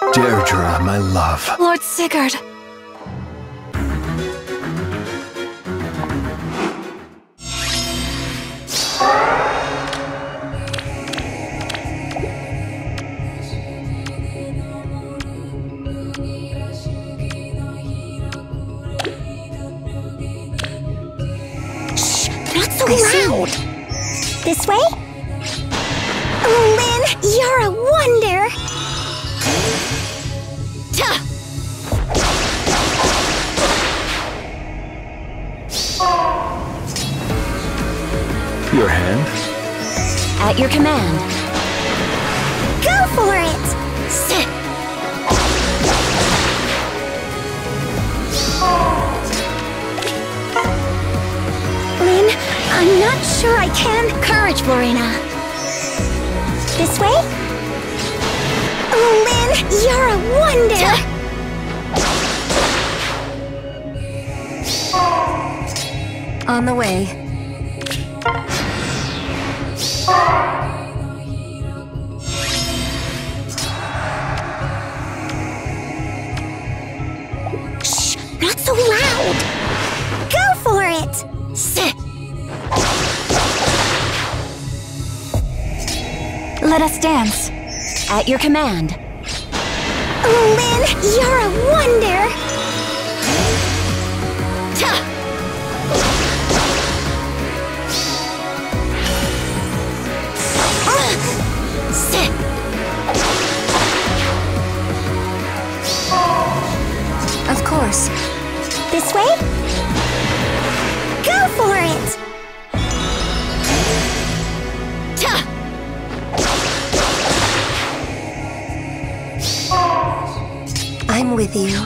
Deirdre, my love. Lord Sigurd. Not so loud. This way? Oh, Lynn, you're a wonder. At your command. Go for it. Sit. Lynn, I'm not sure I can. Courage, Lorena. This way? Oh, Lynn, you're a wonder. On the way. Sit. Let us dance. At your command. Lynn, you're a wonder. Sit. Of course. This way? With you.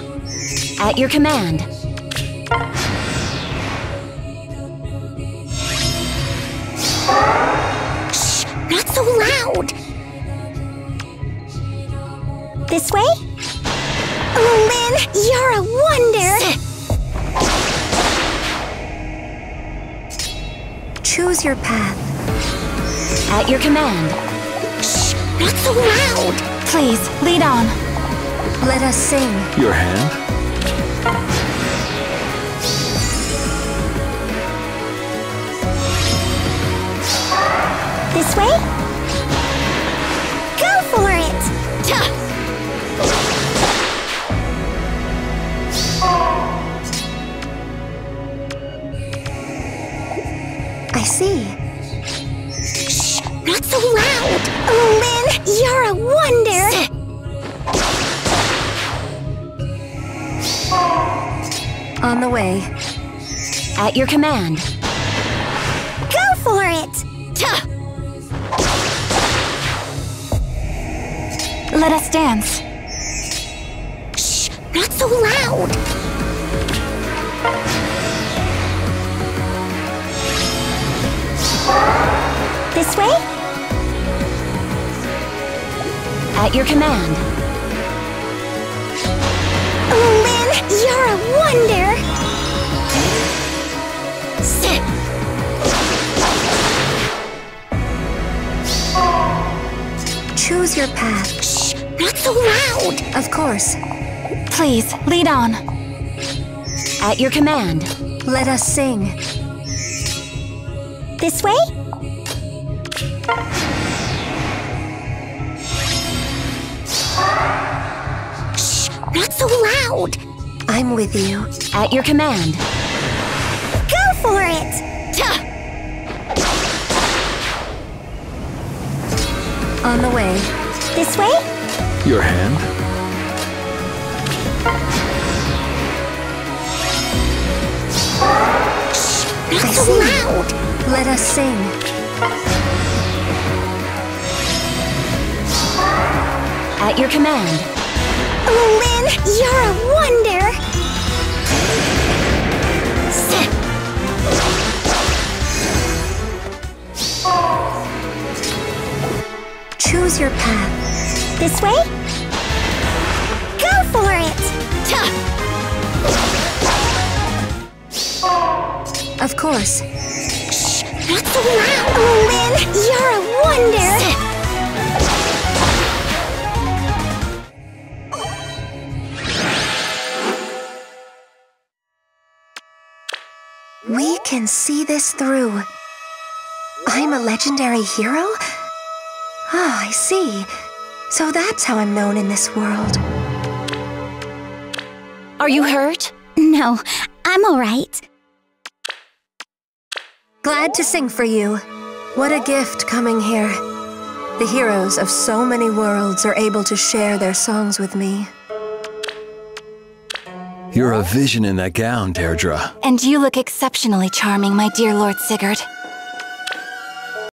At your command. Shh, not so loud. This way? Oh, Lynn, you're a wonder. Choose your path. At your command. Shh, not so loud. Please, lead on. Let us sing. Your hand? This way? Go for it! I see. Shh, not so loud. Oh, Lynn, you're a wonder. On the way. At your command. Go for it! Tuh. Let us dance. Shh, not so loud. This way? At your command. Choose your path. Shh, not so loud. Of course. Please, lead on. At your command. Let us sing. This way? Shh, not so loud. I'm with you. At your command. Go for it. On the way. This way? Your hand? Not so loud. Let us sing. At your command. Oh, Lynn, you're a wonder. This way? Go for it! Tuh. Of course. Shh, not so loud, Olin! You're a wonder! We can see this through. I'm a legendary hero? Ah, oh, I see. So that's how I'm known in this world. Are you hurt? No, I'm alright. Glad to sing for you. What a gift coming here. The heroes of so many worlds are able to share their songs with me. You're a vision in that gown, Deirdre. And you look exceptionally charming, my dear Lord Sigurd.